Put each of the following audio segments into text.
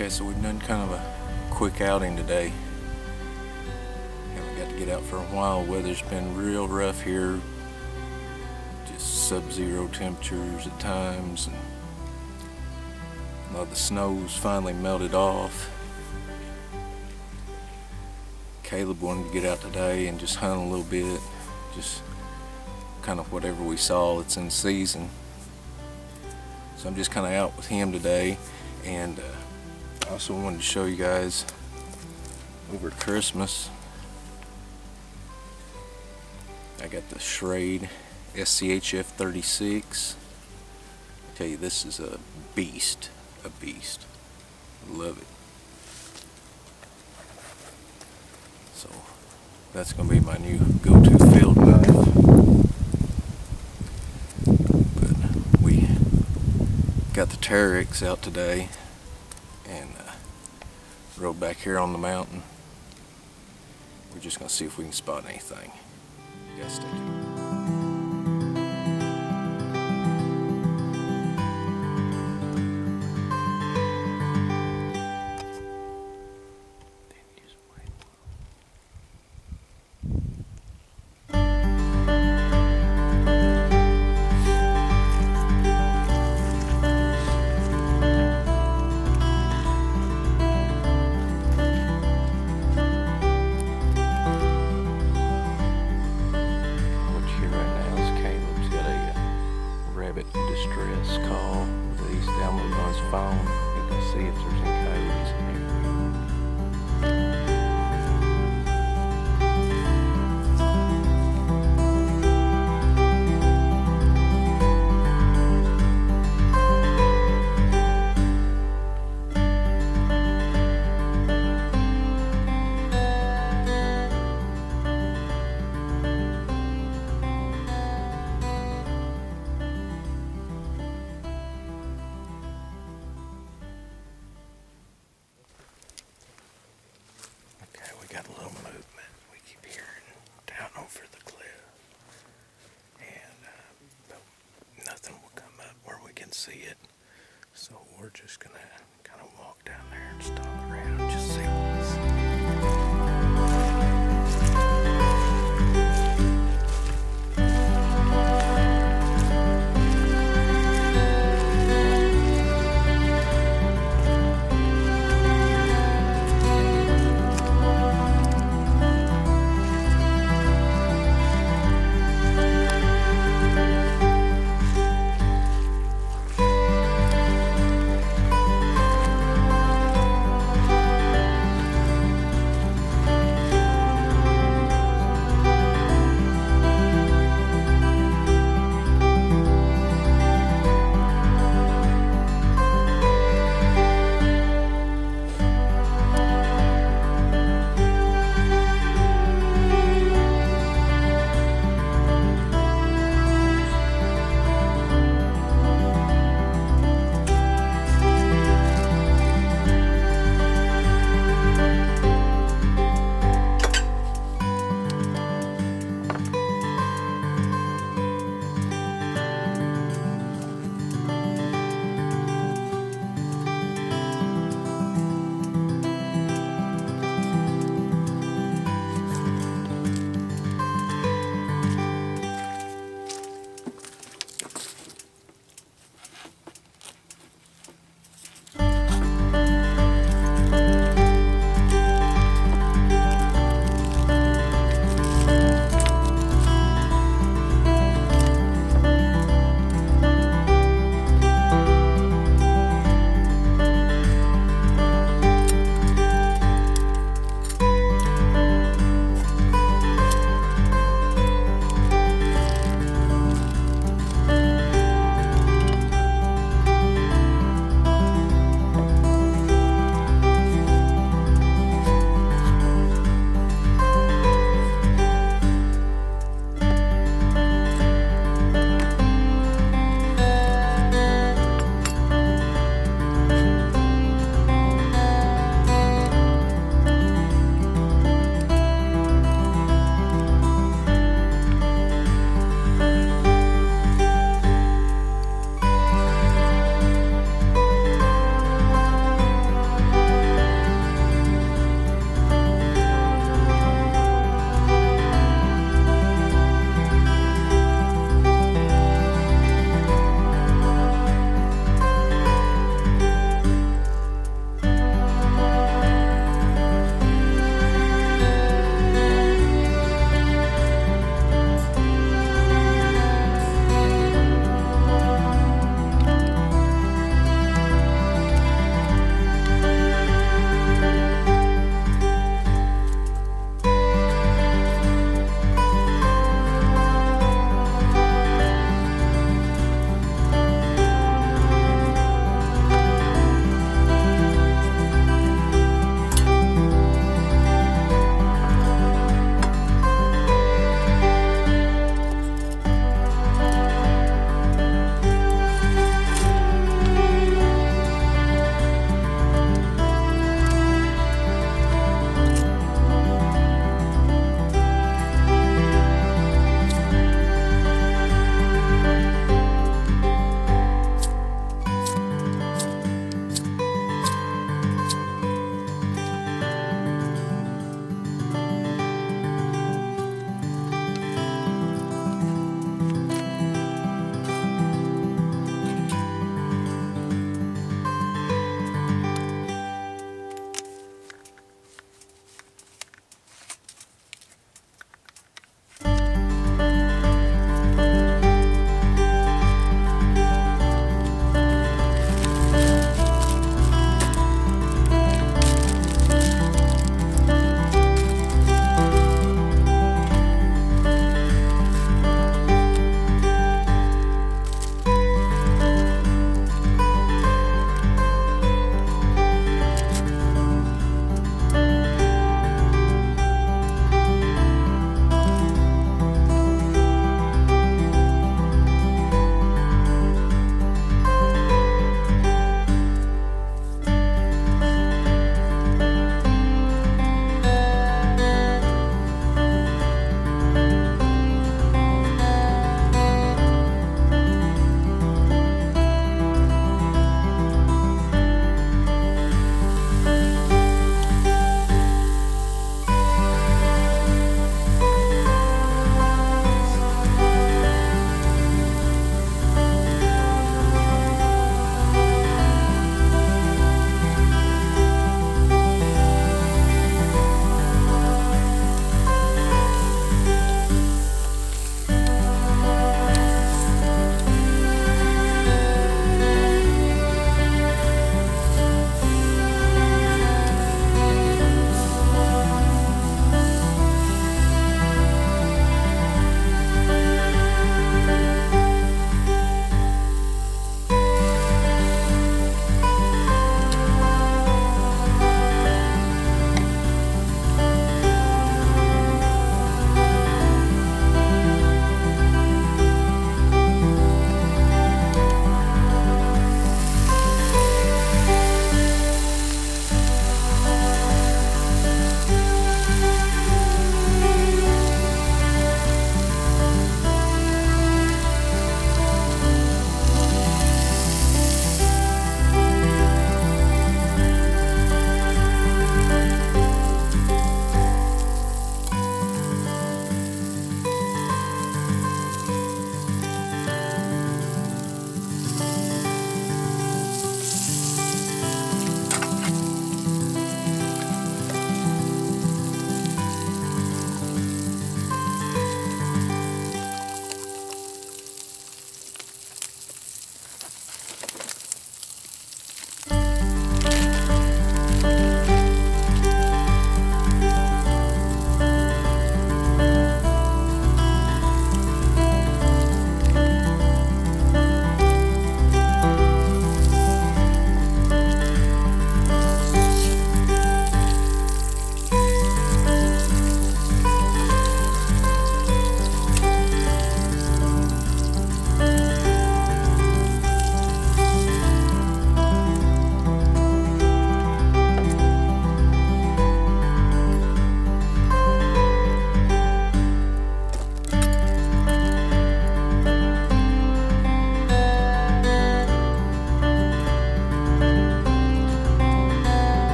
Okay, so we've done kind of a quick outing today. Haven't got to get out for a while. Weather's been real rough here. Just sub-zero temperatures at times. And a lot of the snow's finally melted off. Caleb wanted to get out today and just hunt a little bit. Just kind of whatever we saw that's in season. So I'm just kind of out with him today. And uh, I also wanted to show you guys over Christmas. I got the Schrade SCHF 36. I tell you, this is a beast, a beast. Love it. So that's going to be my new go-to field knife. But we got the Teryx out today and uh, rode back here on the mountain. We're just going to see if we can spot anything. You guys stay tuned. Rabbit distress call he's downloaded on his phone. He can see if there's any coyotes over the cliff. And uh, nothing will come up where we can see it. So we're just gonna kind of walk down there and stalk around just see.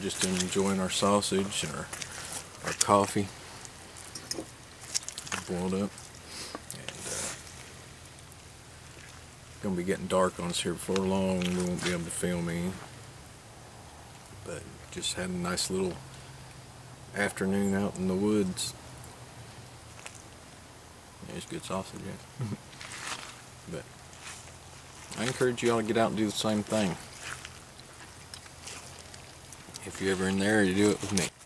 Just enjoying our sausage and our, our coffee. Boiled up. And uh, gonna be getting dark on us here before long. We won't be able to film any. But just had a nice little afternoon out in the woods. Yeah, it's good sausage, yeah. but I encourage you all to get out and do the same thing. If you're ever in there, you do it with me.